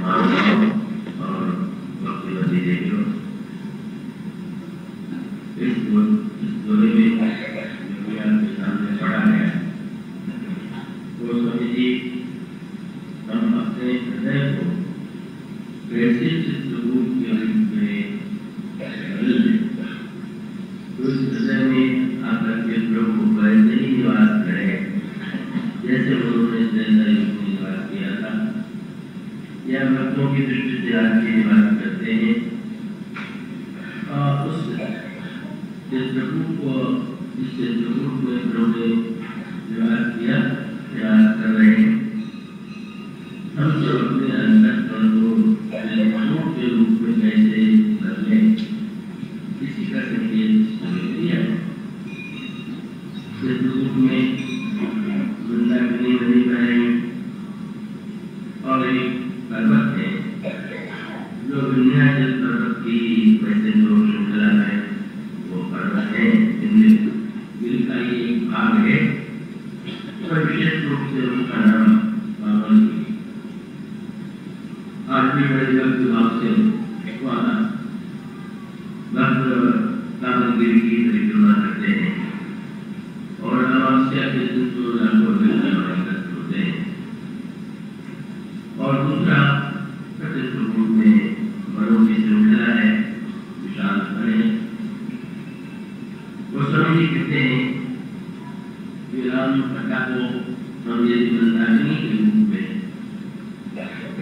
मानव और भगवती देवियों इस मुल्क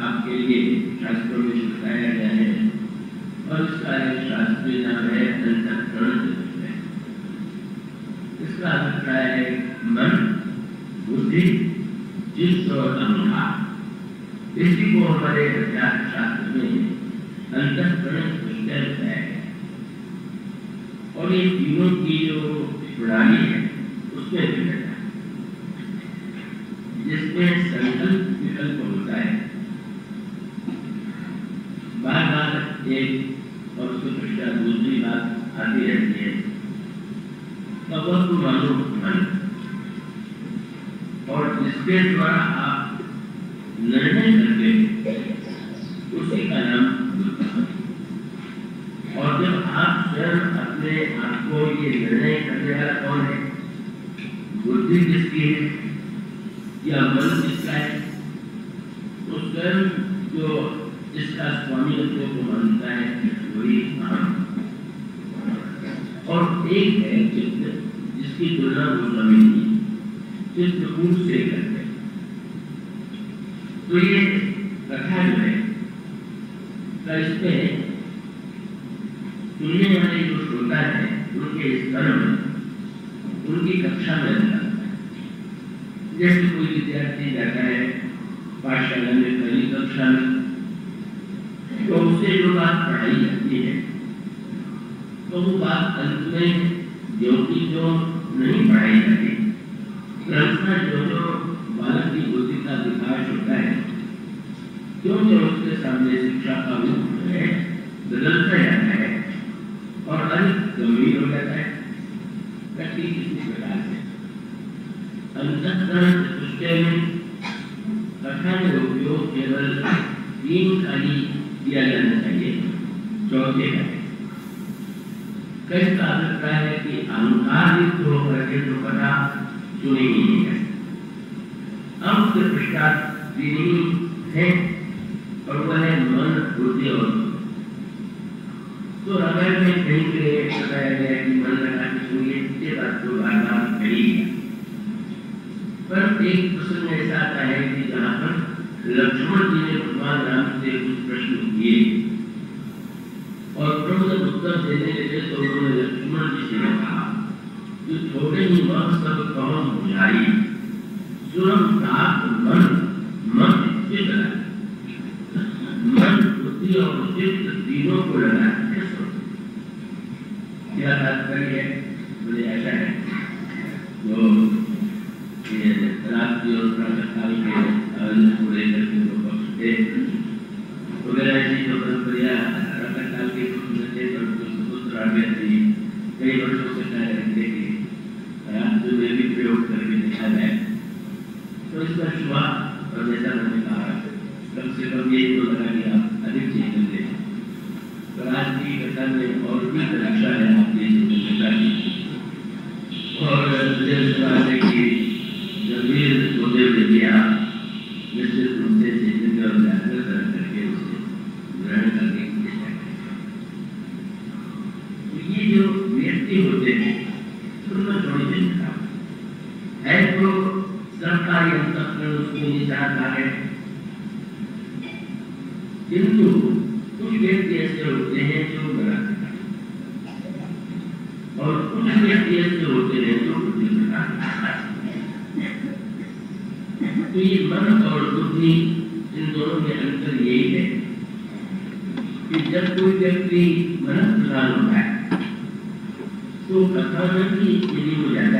आपके लिए शास्त्रों में बताया गया है। और इसका एक शास्त्रीय नाम है अंतकरण इसका अभिप्राय है, मन, बुद्धि चित्त और अहंकार इसी को हमारे अध्यात्म शास्त्र में अंतकरण कहता है। और ये तीनों की जो प्रणाली है। के द्वारा ज़रूरी हो जाता है कठिन किसी प्रकार से अंतकरण चतुष्टय में कथन उपयोग केवल तीन का ही किया जाना चाहिए चौथे का कई कहा सकता है कि अहंकारित होकर के जो कथा सुनी ही नहीं है अंत पृष्ठा है। जो व्यक्ति होते हैं। उनमें थोड़ी है तो सरकारी अंतकरण उसमें ही जाता है किंतु कुछ व्यक्ति ऐसे होते हैं जो गलत और कुछ व्यक्ति ऐसे होते हैं जो तो ये मन और बुद्धि इन दोनों में अंतर यही है कि जब कोई व्यक्ति ดูเหมือนเขาเนื้อที่จะดีอยู่อย่างไร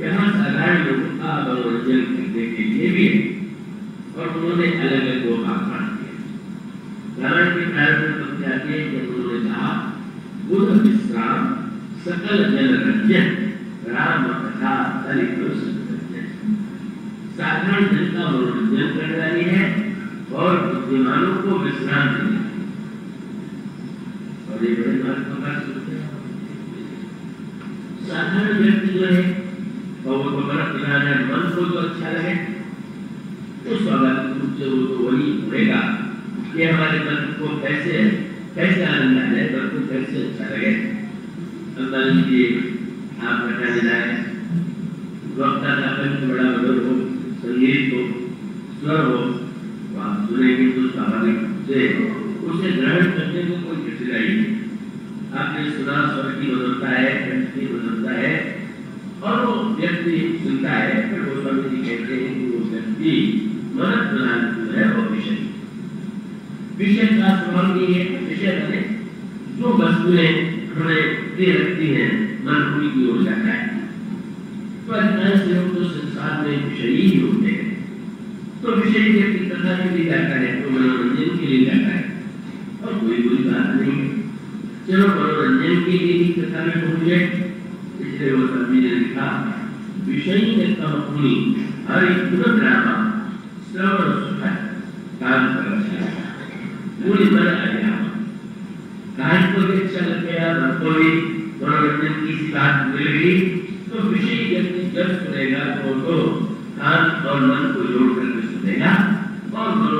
यहाँ साधारण लोगों का मनोरंजन करने के लिए भी है, और उन्होंने अलग अलग वो आख्यान किया। के कारण तो में है जब उन्होंने कहा बुध विश्राम सकल रंजन, राम दलित साधारण मनोरंजन कर रही है, और बुद्धिमानों को विश्राम देना और तो साधारण व्यक्ति जो है हमारा मन को तो अच्छा रहे, उस वक्त मुझसे वो तो वही उड़ेगा कि हमारे मन को कैसे कैसे आनंद आ जाए मन को कैसे अच्छा लगे मान लीजिए आप घटा दिलाए वक्त बड़ा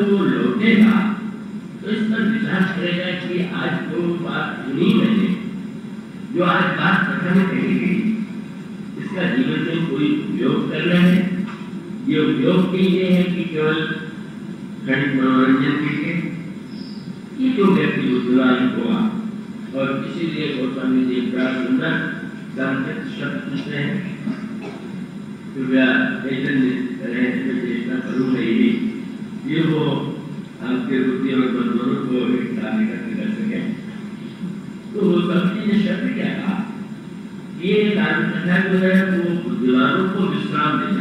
जब लौटेगा तो इस पर विचार करेगा कि आज जो बात सुनी मैंने जो आज बात कथा में कही गई इसका जीवन में कोई उपयोग कर रहे हैं ये उपयोग के लिए है कि केवल खंड मनोरंजन के लिए ये जो व्यक्ति उद्गार हुआ और इसीलिए गौतमी जी बड़ा सुंदर संस्कृत शब्द हैं कृपया चैतन्य करें करूँगा ही शब्द क्या था ये दारू है को दीवारों को विश्राम देना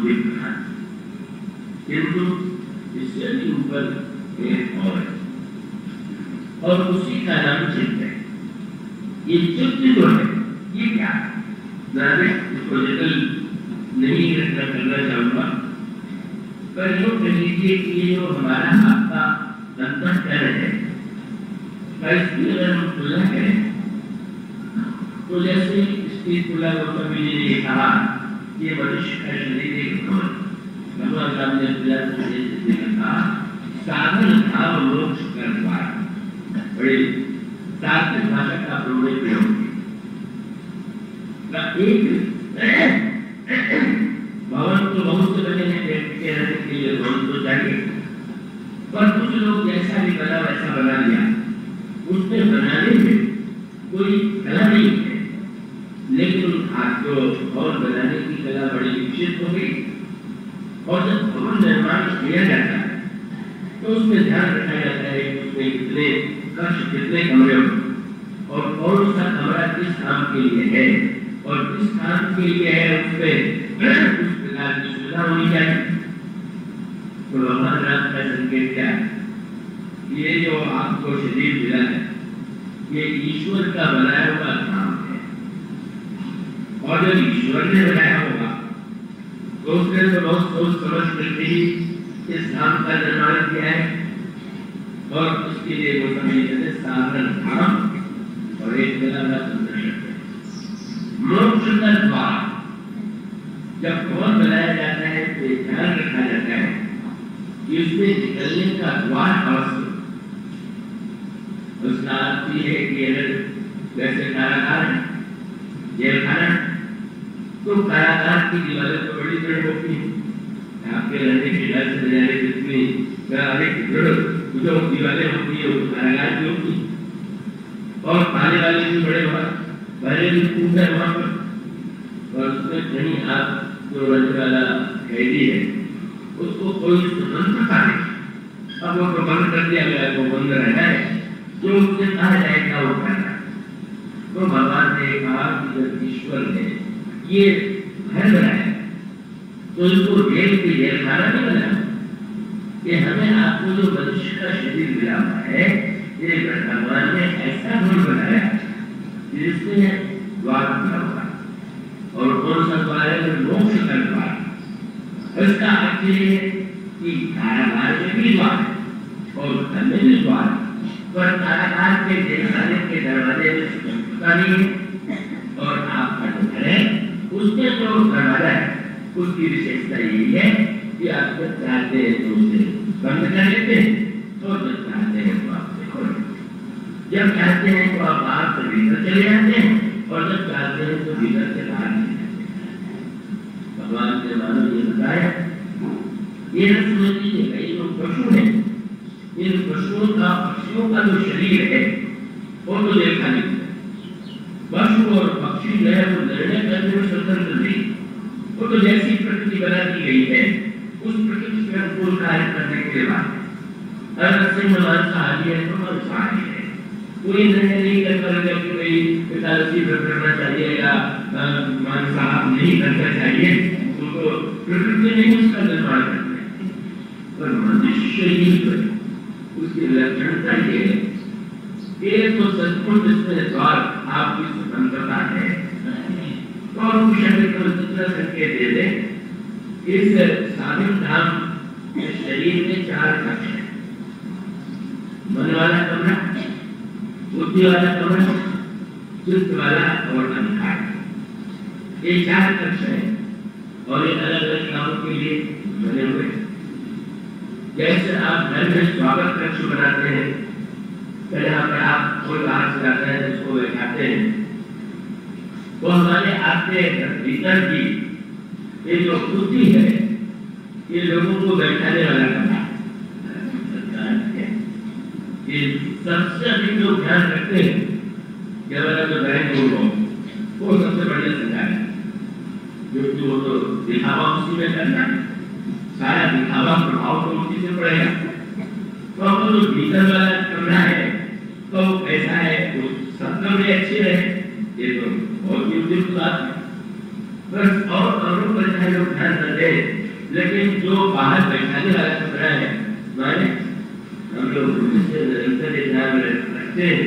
बुद्धि किंतु इससे भी ऊपर एक और है। और उसी का नाम चित्त है। ये चित्त जो है, ये क्या मैं इसको जटिल नहीं रखना करना चाहूँगा। पर यूँ कह लीजिए कि ये जो हमारा आपका अंतःकरण है अगर हम तुलना करें तो जैसे इसकी तुलना गौतमी जी ने कहा? ये का शरीर एक भवन भगवान राम ने कहा साधन भाव मोक्ष कर द्वार बड़ी सार्थक भाषा का प्रयोग प्रयोग एक भवन तो बहुत से बने हैं व्यक्ति के रहने के लिए भवन तो चाहिए पर कुछ लोग जैसा भी बना वैसा बना लिया उसमें बनाने में कोई कला नहीं है लेकिन आज जो भवन बनाने की कला बड़ी विकसित हो गई और जब भवन निर्माण किया जाता है तो उसमें ध्यान रखा जाता है कि उसमें कितने कक्ष कितने कमरे हो और कौन सा कमरा किस काम के लिए है और किस काम के लिए है उसमें उस प्रकार की सुविधा होनी चाहिए तो भगवान राम का संकेत क्या है ये जो आपको शरीर मिला है ये ईश्वर का बनाया हुआ काम है और जब ईश्वर ने बनाया होगा तो उसने तो बहुत सोच समझ करके ही इस धाम का निर्माण किया है और उसके लिए वो समझ कहते साधन धाम और एक मिला हुआ संदर्शन मोक्ष का द्वार जब भवन बनाया जाता है तो ध्यान रखा जाता है कि उसमें निकलने का द्वार अवश्य उसका अर्थ ये है कि अगर वैसे कारागार है जेल खाना तो कारागार की दीवारें तो बड़ी दृढ़ होती है। आपके रहने की डर से जाने जितनी अधिक दृढ़, जो दीवारें होती है, वो कारागार की होती और पाने वाले भी बड़े बड़े भी कूद है वहाँ पर। और उसमें कहीं आप जो रहने वाला कैदी कोई स्वतंत्रता अब वो तो बंद कर दिया गया वो बंद रहना है जो उससे कहा जाएगा वो करना तो भगवान ने कहा कि जब ईश्वर ने ये घर बनाया तो इसको जेल की जेल खाना नहीं बनाया कि हमें आपको जो मनुष्य का शरीर मिला हुआ है ये भगवान ने ऐसा घर बनाया जिसमें जब चाहते हैं तो आप बाहर से भीतर चले जाते हैं और जब चाहते हैं तो भीतर से बाहर चले जाते भगवान ने मानो ये बताया। ये न समझ लीजिएगा ये जो पशु है। इन पशुओं का, पक्षियों का जो शरीर है, वो तो देखा नहीं। पशु और पक्षी जो है, वो निर्णय करने में स्वतंत्र नहीं। वो तो जैसी प्रकृति बना दी गई है, उस प्रकृति के अनुकूल कार्य करने के बाद अगर सिंह मांसाहारी है तो मांसाहारी है। कोई निर्णय नहीं कर पाएगा कि भाई एकादशी व्रत करना चाहिए या मांसाहार नहीं करना चाहिए, उनको प्रकृति में नहीं उसका निर्माण करना है पर मनुष्य ही करे उसकी लक्षणता ये एक तो सचमुच इसमें द्वार आपकी स्वतंत्रता है। और दूसरा संकेत दे दे। इस साधन धाम के शरीर में चार कक्ष है। मन वाला कमरा बुद्धि वाला कमरा चित्त वाला और अहंकार ये चार कक्ष है, और ये अलग अलग कामों के लिए बने हुए जैसे आप घर में स्वागत कक्ष बनाते हैं तो यहाँ पर आप कोई बाहर से आता है जिसको बैठाते हैं। वो हमारे आपके भीतर की ये जो बुद्धि है, ये लोगों को बैठाने वाला कमरा ये सबसे अधिक लोग ध्यान रखते हैं कि हमारा जो बैंक हो, वो सबसे बढ़िया संचार है। क्योंकि वो तो दिखावा उसी में करना सारा दिखावा प्रभाव तो उसी से पड़ेगा। तो हम जो भीतर वाला कमरा है तो ऐसा है, वो सब कमरे अच्छे रहे ये तो बहुत ही उचित बात है। बस और कमरों पर चाहे लोग ध्यान न दें, लेकिन जो बाहर बैठाने वाला कमरा है, माने हम लोग उससे निरंतर ध्यान रखते हैं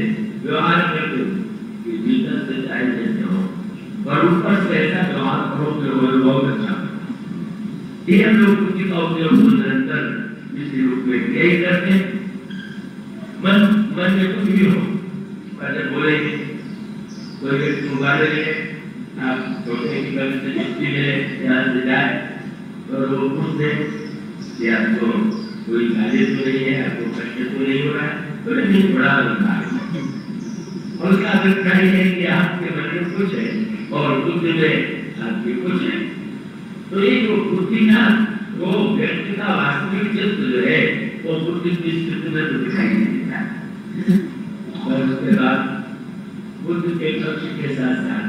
व्यवहार करते कि भीतर से चाहे जैसे हो। और ऊपर से ऐसा व्यवहार करो कि वो बहुत अच्छा ये हम लोग बुद्धि का उपयोग निरंतर इसी रूप में यही करते हैं। मन मन में कुछ भी हो पहले बोलेंगे कोई व्यक्ति मुबारक है, आप सोचते कि कल से छुट्टी मिले यहाँ से जाए तो वो पूछ दे कि आपको कोई गाली तो नहीं है आपको कष्ट तो नहीं हो रहा है तो नहीं बड़ा अभिप्राय और उसका अभिप्राय है कि आपके मन में कुछ है, और बुद्धि में आपके कुछ है तो ये जो बुद्धि का वो व्यक्ति का वास्तविक चित्र जो है, वो बुद्धि की स्थिति में तो दिखाई नहीं देता। और उसके बाद बुद्ध के कक्ष के साथ साथ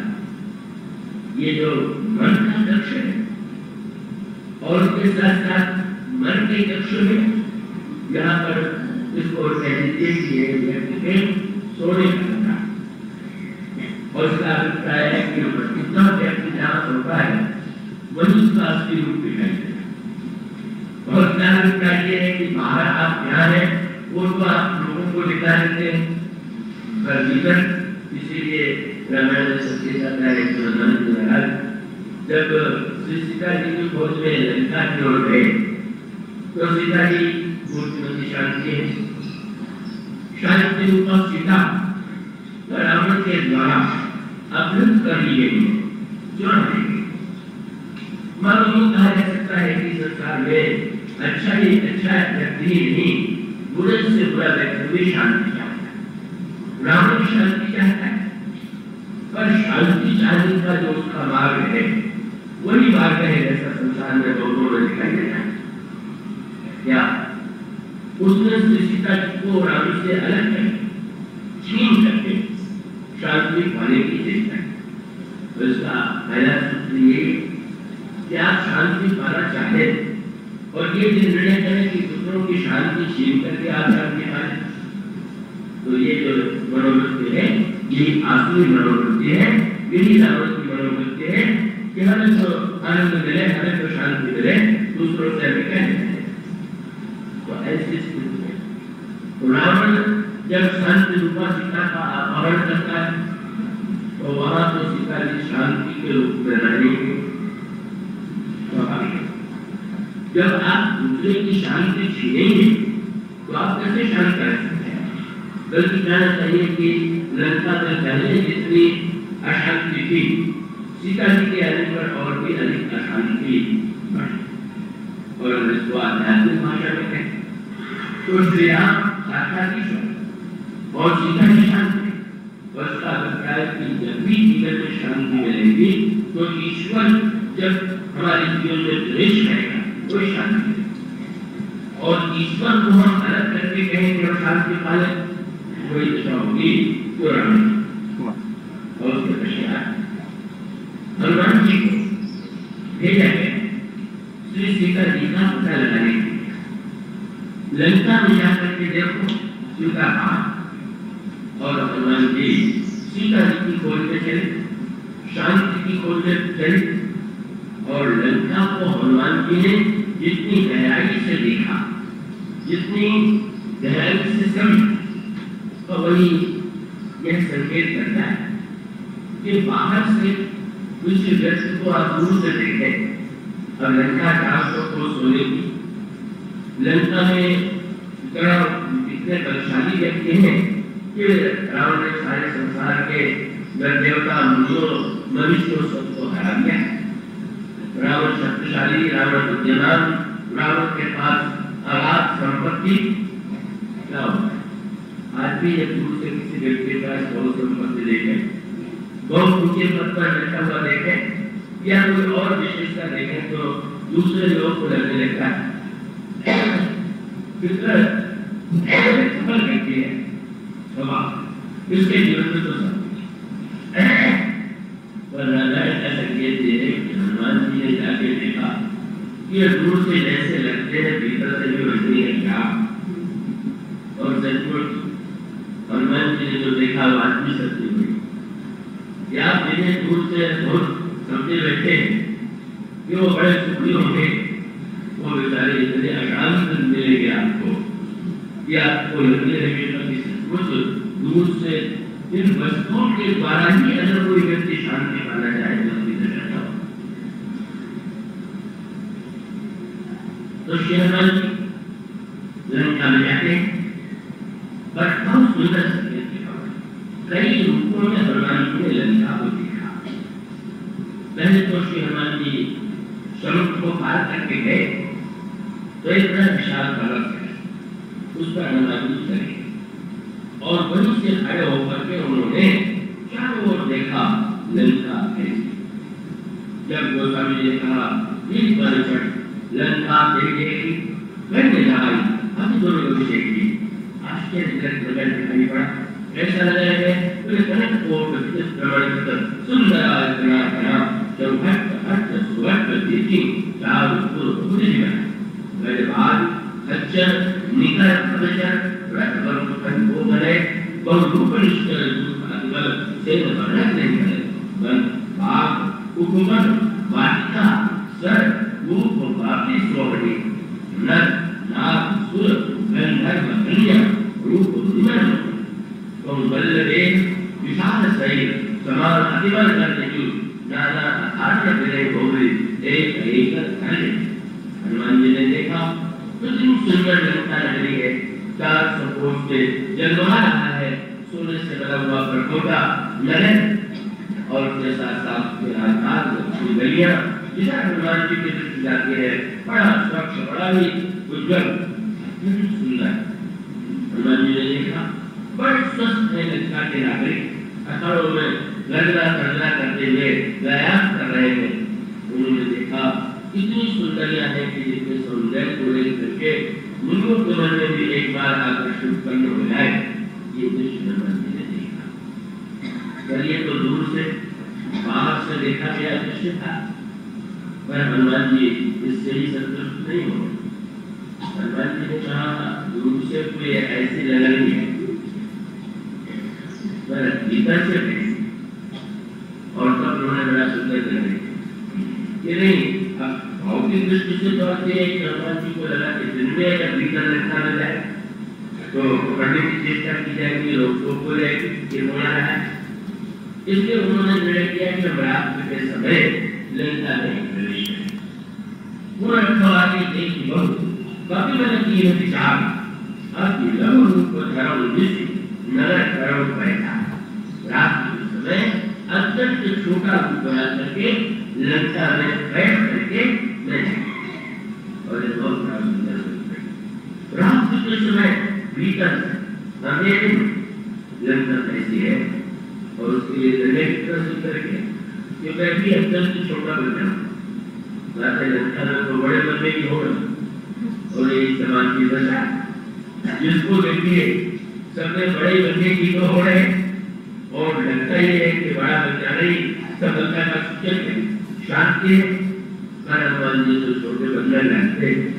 ये जो मन का कक्ष है, और उसके साथ साथ के कक्ष में यहाँ पर इसको के सोने का और उसका अभिप्राय है कि जितना व्यक्ति जहाँ सोता है वही उसका असली रूप दिखाई देता और उसका अभिप्राय ये है कि बाहर आप यहाँ है, वो तो आप लोगों को दिखा देते हैं। पर भीतर इसीलिए रामायण में सत्य जाता है कि जब श्री सीता जी की खोज में लंका की ओर गए अच्छा ही अच्छा व्यक्ति नहीं बुरे से बुरा व्यक्ति भी शांति चाहता है रावण शांति चाहता है पर शांति चाहने का जो उसका मार्ग है वही मार्ग है जैसा संसार में दोनों में दिखाई देता है क्या उसने सीता जी को राम से अलग कर छीन करके शांति पाने की चेष्टा की तो इसका पहला सूत्र ये कि आप शांति पाना चाहे और ये जो निर्णय करें कि दूसरों की शांति छीन करके आप शांति पाए तो ये जो मनोवृत्ति है ये आसुरी मनोवृत्ति है यही रावण की मनोवृत्ति है कि हमें तो आनंद मिले, हमें तो शांति मिले, दूसरों से हमें कहने तो ऐसी स्थिति में तो रावण जब शांति रूपा सीता का अपहरण करता है तो वहाँ तो सीता जी, शांति के रूप में रहेंगे जब आप दूसरे की शांति छीनेंगे तो आप कैसे शांत कर सकते बल्कि कहना चाहिए कि लंका में पहले जितनी अशांति थी। सीता जी के आने पर और भी अधिक अशांति और इसको आध्यात्मिक भाषा में कहें तो श्री राम साक्षात और जीवन की शांति उसका अभिप्राय कि जब भी जीवन में शांति मिलेगी तो ईश्वर जब हमारे जीवन में प्रवेश करेगा तो शांति और ईश्वर को हम अलग करके कहेंगे हम शांति पालन वही दशा होगी तो राम और उसके पश्चात हनुमान जी को भेजा गया श्री सीता जी का पता लगाने के लिए लंका में जाकर के देखो सीता कहा और हनुमान जी सीता जी की खोज में चले शांति की खोज में चले और लंका को हनुमान जी ने जितनी गहराई से देखा जितनी गहराई से समझा तो वही यह संकेत करता है कि बाहर से उसी व्यक्ति को आप दूर से देखें अब लंका चार सौ को सोने की लंका में इतना इतने बलशाली व्यक्ति हैं कि रावण ने सारे संसार के देवता, मुनियों, मनुष्यों सबको हरा दिया। रावण शक्तिशाली, रावण विद्यमान रावण के पास अगाध संपत्ति। क्या होता है? आज भी एक दूर से किसी व्यक्ति के बहुत संपत्ति देखें। बहुत ऊँचे पद पर बैठा हुआ देखें, या कोई और विशेषता देखें तो दूसरे लोग को लगने लगता है। सफल व्यक्ति है स्वभाव इसके जीवन में तो सब पर नारायण का संकेत ये है कि हनुमान जी ने जाके देखा ये दूर से जैसे लगते हैं, भीतर से भी वैसे है क्या? और सचमुच हनुमान जी ने जो देखा, वो आदमी सत्य जिन्हें दूर से बहुत समझे बैठे कि वो बड़े सुखी होंगे? वो बेचारे इतने अशांत मिलेंगे आपको। कि आपको लगने लगेगा कि कुछ दूर से इन वस्तुओं के द्वारा ही अगर कोई व्यक्ति शांति पाना चाहे तो उसकी तरह जाओ। तो श्री हनुमान जी लंका में जाते बट बहुत सुंदर संकेत दिखा कई रूपों में हनुमान जी ने लंका को देखा पहले तो श्री हनुमान जी समुद्र को पार करके गए तो एक बड़ा विशाल पर्वत है उस पर हनुमान जी चले और वहीं से खड़े होकर के उन्होंने चारों ओर देखा लंका कैसी जब जी ने कहा इस पर चढ़ लंका देखेगी मैंने लाई अभी दोनों को देखी आश्चर्यजनक नज़र दिखाई पड़ा ऐसा लग है तो कनक कोट इस प्रमाण सुंदर इतना बना चौभट हट सुभट दीदी चार पूरी मेरे बाद खच्चर निकर खच्चर रथवरुपन को बने बहुरूपनिष्ठ रूपादिबल से वर्णन नहीं करे बन बाग उपमन दृष्टि से तो कि हनुमान जी को लगा कि दिन अगर भीतर रखा न जाए तो पढ़ने की चेष्टा की जाएगी रोक को जाएगी ये होना है। इसलिए उन्होंने निर्णय किया कि हम रात के समय लंका में प्रवेश करें। पूरा देख बहुत कभी मैंने की है विचार। अब लघु रूप धर्म निधि नगर करो बैठा रात के समय अत्यंत छोटा रूप बना करके लंका में बैठ करके के समय भीतर है और उसके लिए निर्णय कितना सुंदर किया कि मैं भी अत्यंत छोटा राजा लंका में तो बड़े बनने की होगा और ये समाज की दशा, जिसको देखिए, सबने बड़े बनने की तो हो रहे और लगता ही है कि बड़ा बन ही सफलता का सूचक है। शांति है हनुमान जी तो छोटे बंदर लगते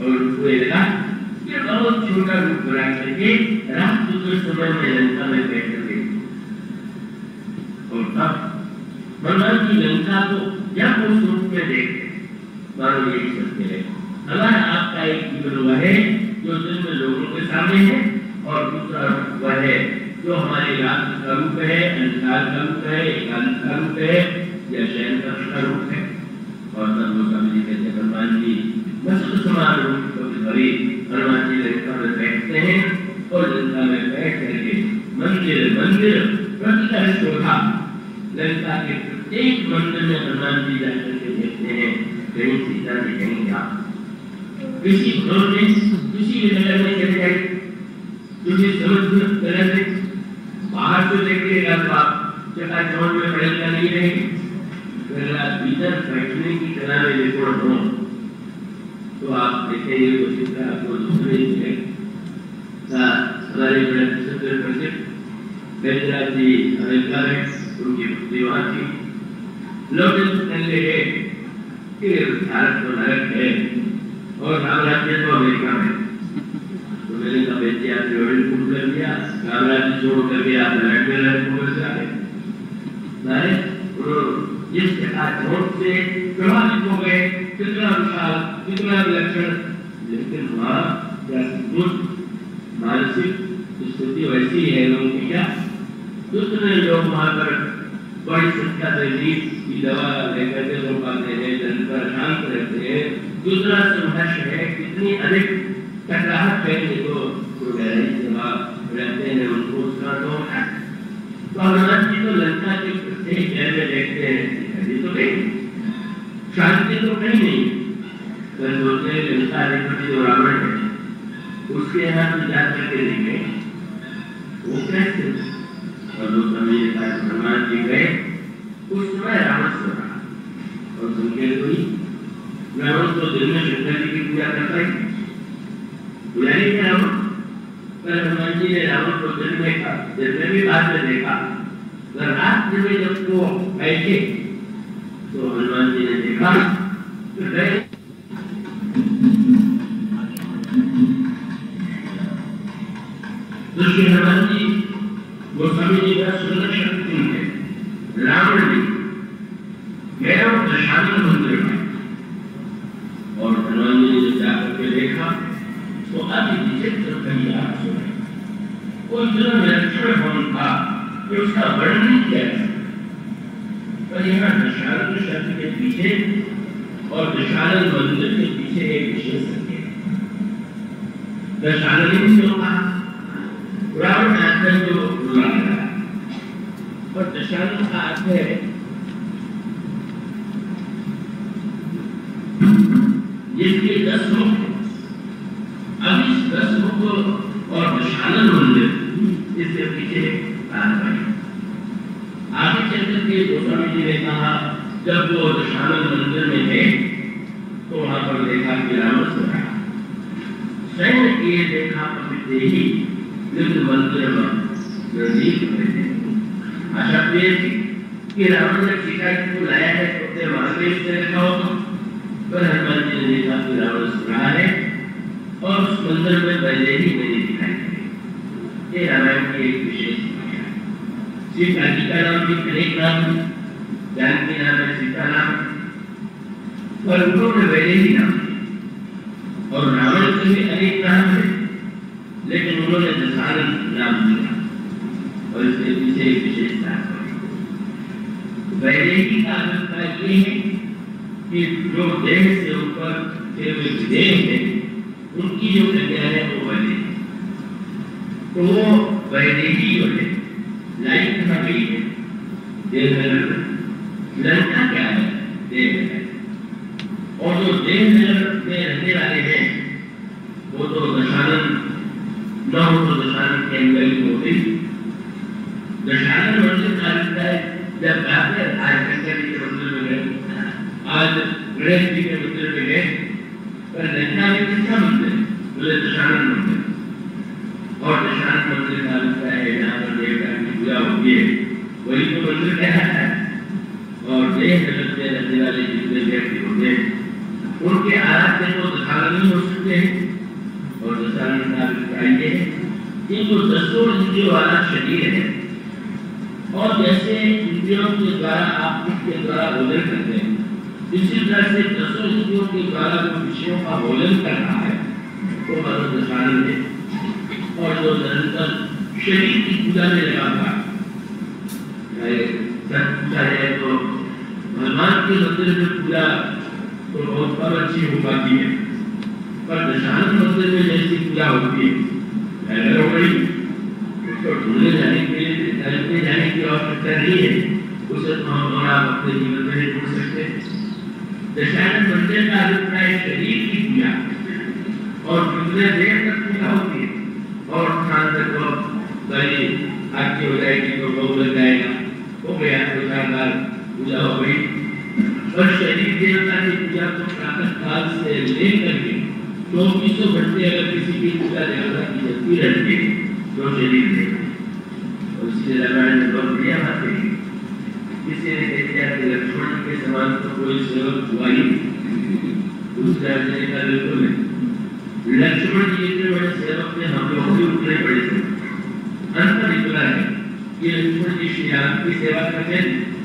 और उनको लगा ये बहुत छोटा मुस्कुराहट लेके रात दूसरे समय में लंका में बैठ गए और तब भगवान की लंका को या उस रूप में देखते मानो यही सत्य है अगर आपका एक जीवन वह है जो जन्म लोगों के सामने है और दूसरा वह है जो हमारे रात का रूप है अंधकार का रूप है एकांत का रूप है या शयन का रूप है और तब वो समझी कहते भगवान जी बस समान रूप को भरी भगवान जी रक्षा में बैठते हैं और लंका में बैठ करके मंदिर मंदिर प्रत्यक्ष शोभा लंका के प्रत्येक मंदिर में हनुमान जी जाकर के देखते हैं। कहीं सीता जी कहीं राम। किसी घर में, किसी नगर में उसके नाम जी वो स्वामी जी का सुंदर शक्ति है रावण जी गया दशानन मंदिर में और हनुमान जी ने जाकर के देखा तो अति विचित्र कल्याण हो वो इतना निरक्षण होने था कि उसका वर्णन नहीं किया जा पर यहाँ दशानन शब्द के पीछे और दशानन मंदिर के पीछे एक विशेष संकेत दशानन से होगा राम नाथ को बुला रहा और दशानन का अर्थ है। देह है लंका क्या है। देह है और जो देह में रहने वाले हैं, वो तो दशानन न हो। तो दशानन के अंदर ही। होते दशानन वर्ष काल है, जब काफ़ी आज गणेश जी मंदिर में आज गणेश के तो कोई सेवक हुआ ही दूसरा ने कहा बिल्कुल नहीं लक्ष्मण जी इतने बड़े सेवक थे हम लोग भी उतने बड़े थे अंतर इतना है कि लक्ष्मण जी श्री राम की सेवा करते थे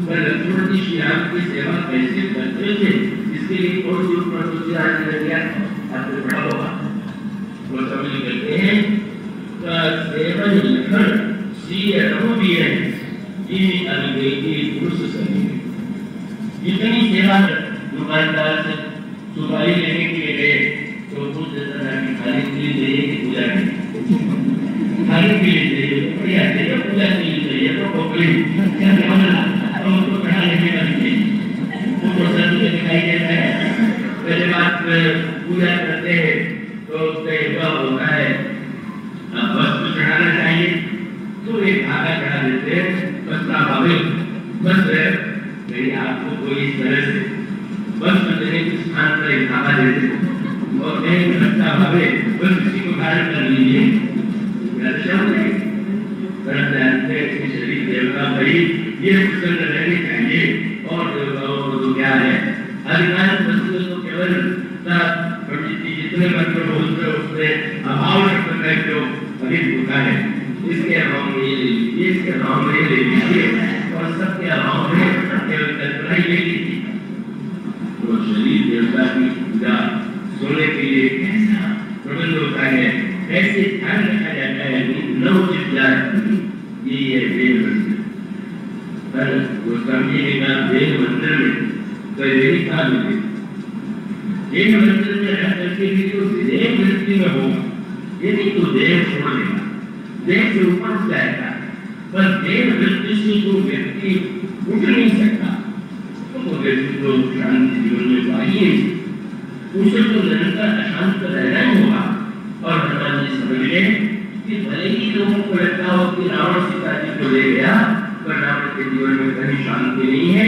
पर लक्ष्मण जी श्री राम की सेवा कैसे करते थे इसके लिए कौन सी ऊपर तुलसीदास ने दिया आपको पढ़ा होगा वो समझ करते हैं का सेवन लखन, सी रहो भी है इन अभिवेकी पुरुष सभी जितनी सेवा दुकानदार से में यही कहा मिले वेद मंत्र में रह करके भी से ऊपर पर व्यक्ति उठ नहीं सकता तो वो को शांति जीवन में उसे तो रहना ही होगा और कि भले ही लोगों को लगता हो कि रावण सीता जी को ले गया पर रावण के जीवन में कहीं शांति नहीं है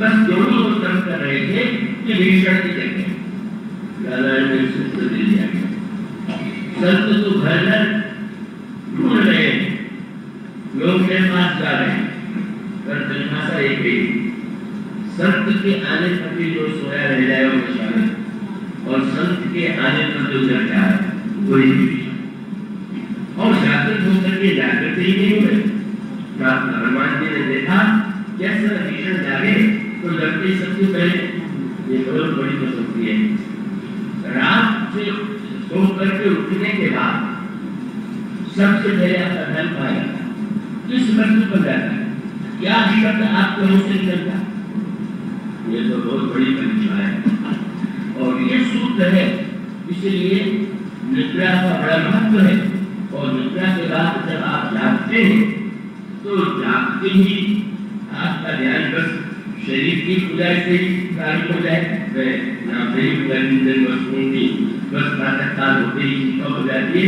बस दोनों वो तर्क कर रहे थे कि विभीषण की जगह रामायण में सूत्र दे दिया गया संत तो घर घर ढूंढ रहे हैं। लोग मेरे पास जा रहे हैं, पर परिभाषा एक ही संत के आने पर भी जो सोया रह जाए वो निशान और संत के आने पर जो जग जाए वही और जागृत होकर के जागृत ही नहीं हुए। प्रार्थना हनुमान जी ने देखा कैसे विभीषण जागे तो लड़के सबसे पहले ये बहुत बड़ी मदद है। रात से सो करके उठने के बाद सबसे पहले आपका धन पाया किस मस्जिद पर जाता है? क्या शब्द आपके मुँह से निकलता ये तो बहुत बड़ी परीक्षा है। और ये सूत्र है, इसलिए निद्रा का बड़ा महत्व है। और निद्रा के बाद जब आप जागते हैं mengatakan kalau ini kau berada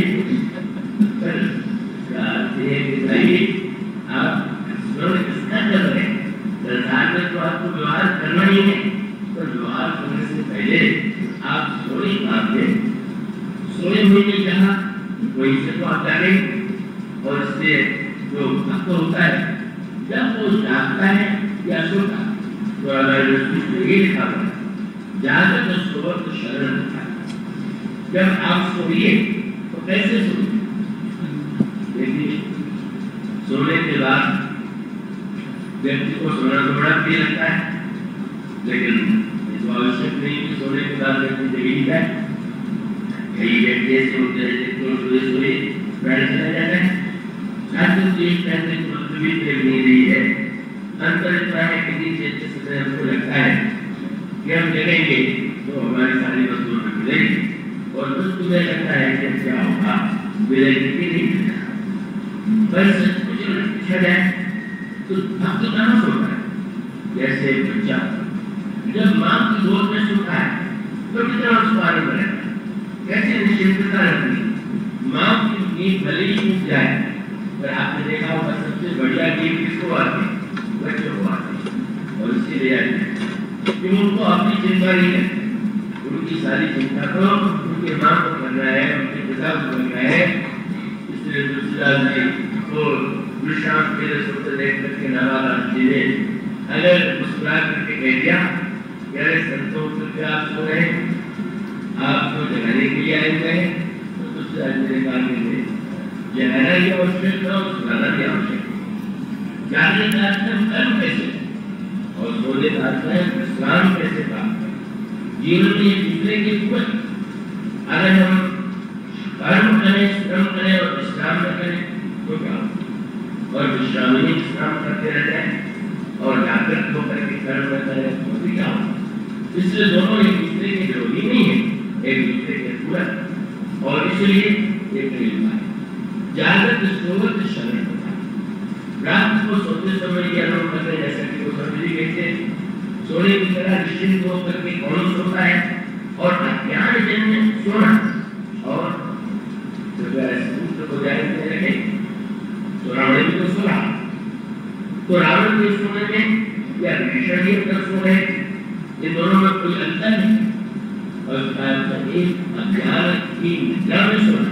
सूर्य उदाहरण ज़मीन पर कई व्यक्ति ऐसे होते हैं जिनको सूर्य सूर्य पैर चला जाता है हर तो एक पैर से पृथ्वी पे मिल रही है हर परंपरा है किसी क्षेत्र से हमको लगता है कि हम चलेंगे तो हमारी सारी वस्तुओं में मिलेगी और कुछ तुम्हें लगता है कि क्या होगा मिलेगी कि नहीं बस कुछ छड़ है तो भक्त कहाँ सोता if और तो रावण भी तो सुना तो रावण के सोने में या भीषण के अंदर सोने ये दोनों में कोई अंतर है और अज्ञान की निद्रा में सोना।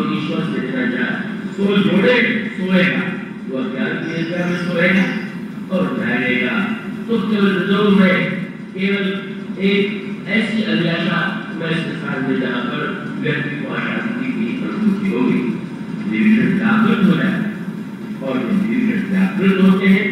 जो ईश्वर से चर्चा सो जोड़े, सोएगा। वह ज्ञान की निद्रा में सोएगा और जागेगा। तो केवल जो में केवल एक ऐसी अभिलाषा मैं इसके साथ में जहाँ पर व्यक्ति को आशांति की अनुभूति होगी। जीवन जागृत हो रहा है और जीवन जागृत होते हैं।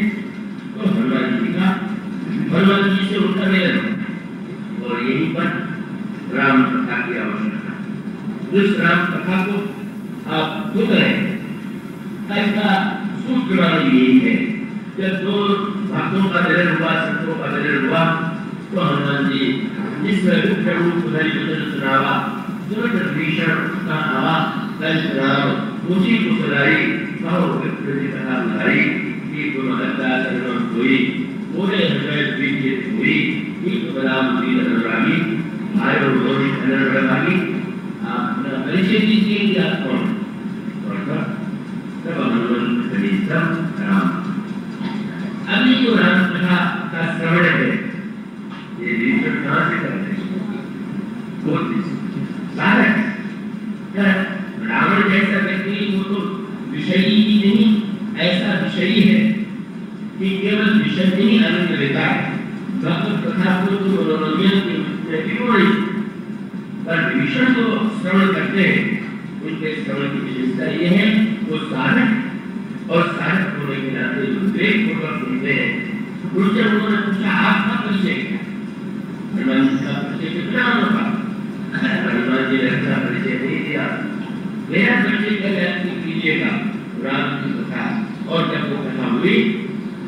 around की कथा और जब वो कथा हुई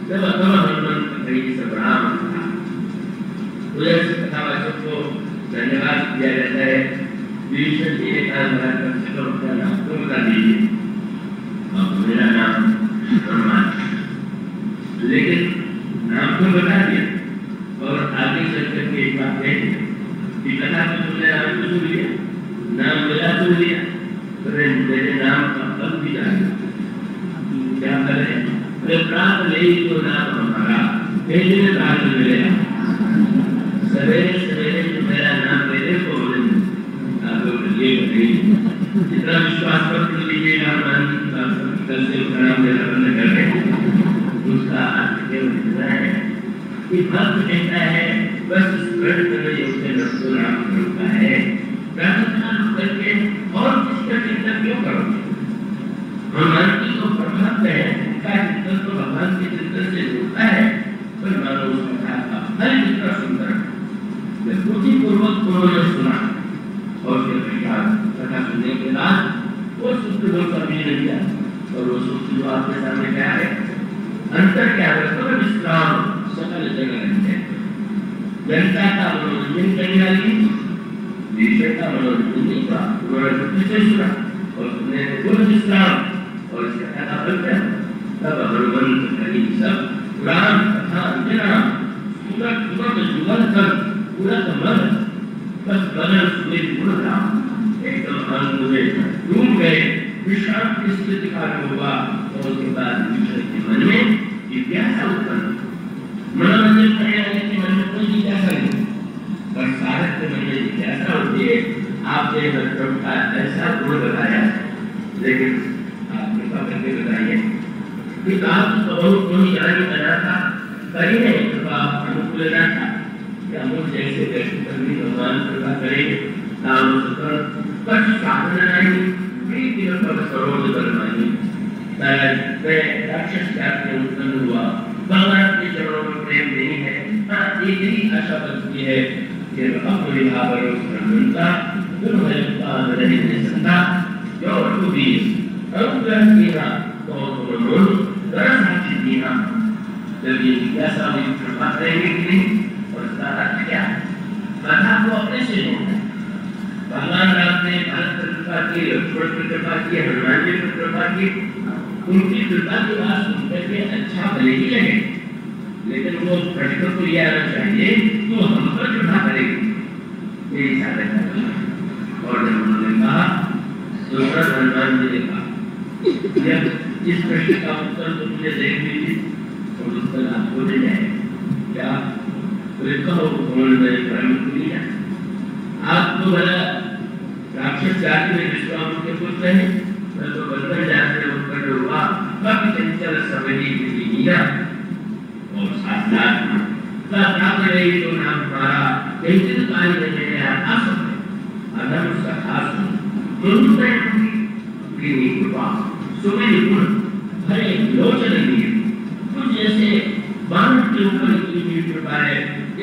तब तब हनुमान some की them that is around in the कथा वाचक को धन्यवाद दिया जाता है विभीषण जी ने कहा मेरा कम से कम अपना नाम तो बता दीजिए अब मेरा नाम हनुमान लेकिन नाम तो बता दिया और आगे चल करके एक बात है कि कथा तो तुमने नाम तो सुन लिया नाम मिला तो लिया तो मेरे नाम का फल भी जान रात नहीं को नाम हमारा भेजने काल मिले सवेरे सवेरे तो मेरा नाम मेरे को मिले आप लोग ये बताइए इतना विश्वास पत्र लीजिएगा मन कल से खराब मेरा बंद करके उसका अर्थ केवल इतना है कि भक्त कहता है, बस स्मरण करो योग्य रसो नाम का है। आपके बच्चों का ऐसा गुण बताया लेकिन आप कृपा करके बताइए कि आप बहुत गुण याद करा था करी नहीं कृपा आप अनुकूल ना था कि हम जैसे व्यक्ति पर भी भगवान कृपा करेंगे नाम पर कट साधना नहीं प्रीति पर सरोज बनवाई बनवानी मैं राक्षस क्या के उत्पन्न हुआ भगवान के चरणों में प्रेम नहीं है हाँ इतनी आशा बनती है कि हम भाव ब्रह्मता Madura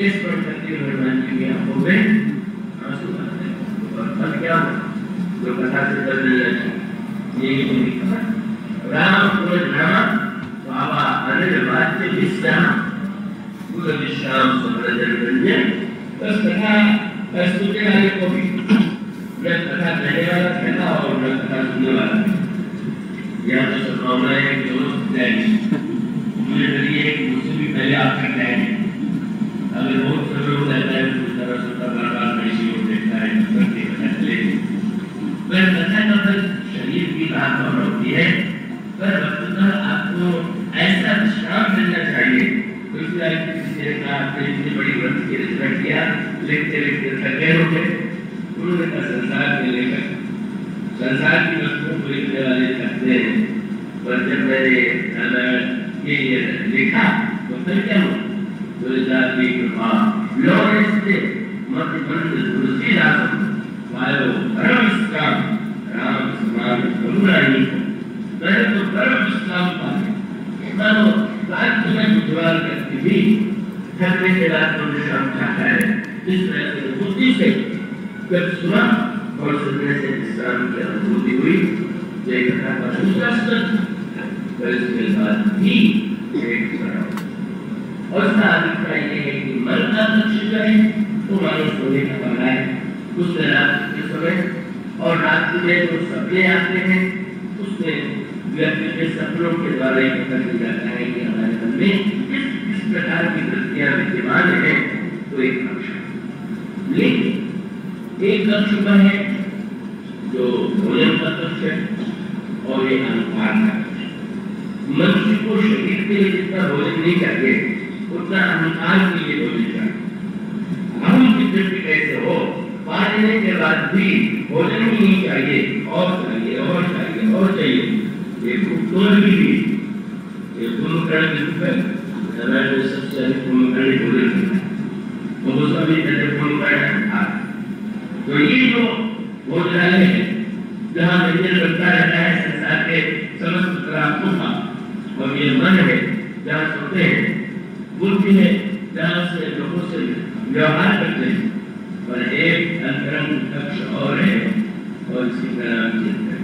इस पर करके हनुमान जी की आँखों में आँसू आते हैं। और फल क्या जो कथा से डर नहीं आती ये ही। लिखा राम कुल राम, बाबा अनिल वाद्य विश्राम कुल विश्राम सुब्रजन रंजन बस कथा स्तुति वाले को भी। न कथा कहने वाला, कहता और न कथा सुनने वाला। यह तो संभावना है कि दोनों लेकिन एक लक्ष्य वह है जो भोजन का लक्ष्य है और एक अहंकार का मनुष्य को शरीर के लिए जितना भोजन नहीं चाहिए, उतना अहंकार के लिए भोजन चाहिए। हम दृष्टि कैसे हो? पाने के बाद भी भोजन ही नहीं चाहिए, और चाहिए और चाहिए और चाहिए। ये कुंभकर्ण भी ये कुंभकर्ण की रूप में सबसे अधिक कुंभकर्ण भोजन तो वो सभी कहते कुंभकर्ण था तो ये जो भोजनालय है, जहाँ व्यंजन बनता रहता है, संसार के समस्त पदार्थों का, और ये मन है, जहाँ सोते हैं, बुद्धि है, जहाँ से लोगों से व्यवहार करते हैं, और एक अंतरंग कक्ष और है, और इसी का नाम चित्त है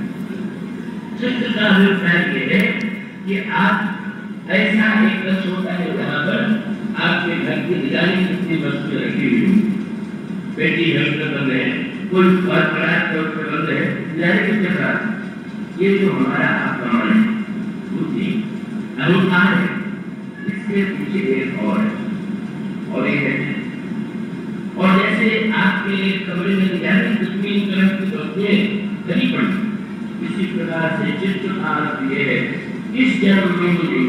बेटी घर पे बंद है। कोई और परात के ऊपर बंद है। जाने कितने साथ ये जो हमारा मन है, बुद्धि अहंकार है इसके पीछे एक और है, और एक है। और जैसे आपके कमरे में निजानी कितनी तरह की वस्तुएँ धरी पड़ी, इसी प्रकार से का अर्थ ये है। इस जन्म में मुझे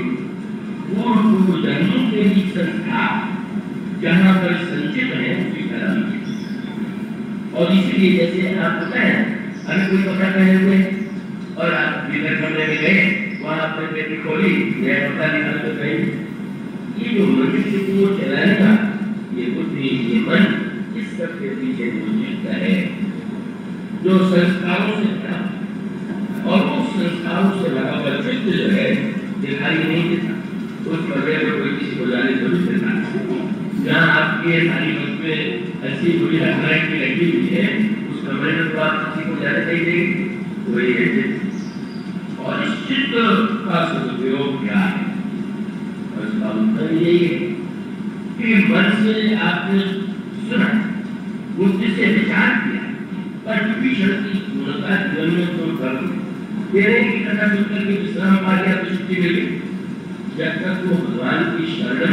पूर्व पूर्व जन्मों के ही संस्कार, जहाँ पर संचित है उसी तरह और इसलिए जैसे आप बताए, अभी कोई कपड़ा पहने हुए और आप भीतर कमरे में गए, वहाँ आपने पेटी खोली यह कपड़ा निकाल कर गई ये जो मनुष्य को चलाने का, ये बुद्धि, ये मन, इस सब के पीछे चिंता है, जो संस्कारों से प्राप्त और उस संस्कारों से लगा हुआ चित्त जो है, दिखाई नहीं देता। उस कमरे में कोई किसी को जाने ज़रूर देता। जहाँ आपकी सारी ऐसी बुरी हथराई की लगी हुई है, उस कमरे में तो आप किसी को जाने नहीं देंगे वही है और चित्त का सदुपयोग क्या है? और इसका उत्तर यही है कि मन से आपने सुना बुद्धि से विचार किया, पर विभीषण की पूर्णता जीवन में तो कर ये नहीं कथा सुनकर के विश्राम पा गया तो छुट्टी मिल। जब तक वो भगवान की शरण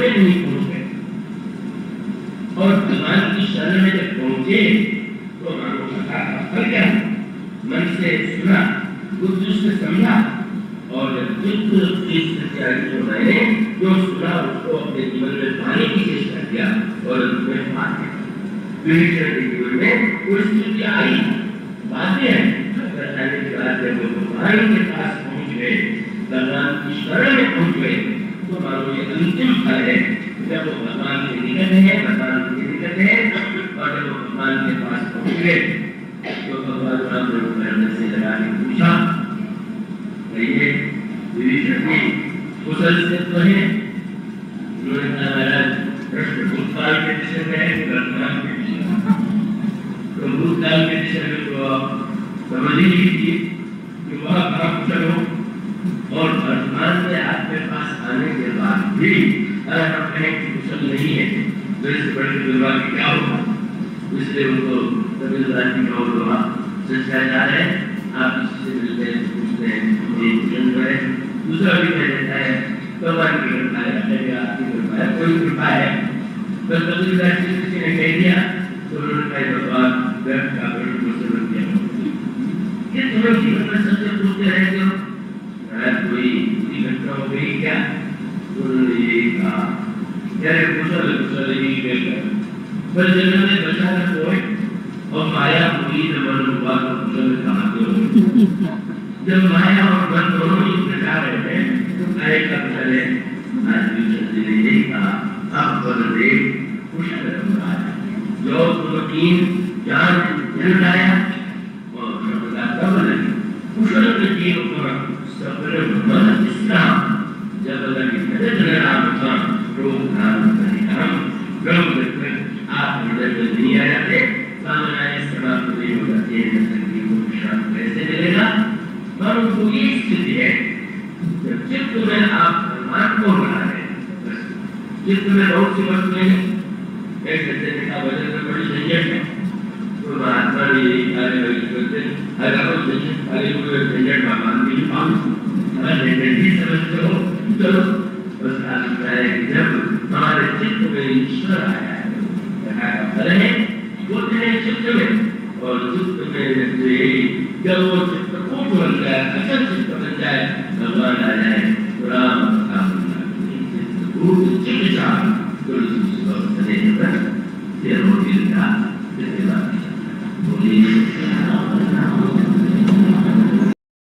आप किसी से मिलते हैं पूछते हैं ये पूजन करें दूसरा भी कह देता है भगवान की कृपा है अरे आपकी कृपा है कोई कृपा है बस कभी किसी ने कह दिया तो उन्होंने कहा भगवान व्यर्थ का वर्ण प्रसन्न किया तुम लोग जीवन में सबसे पूछते रहे जो कोई बुरी घटना हो गई क्या उन्होंने ये कहा यार कुशल कुशल ही बेटा पर जन्म में बचा कोई और माया जब माया और बंद दोनों ही मिला रहे थे तो काय कब चले आज भी चलते यही कहा। अब बल दे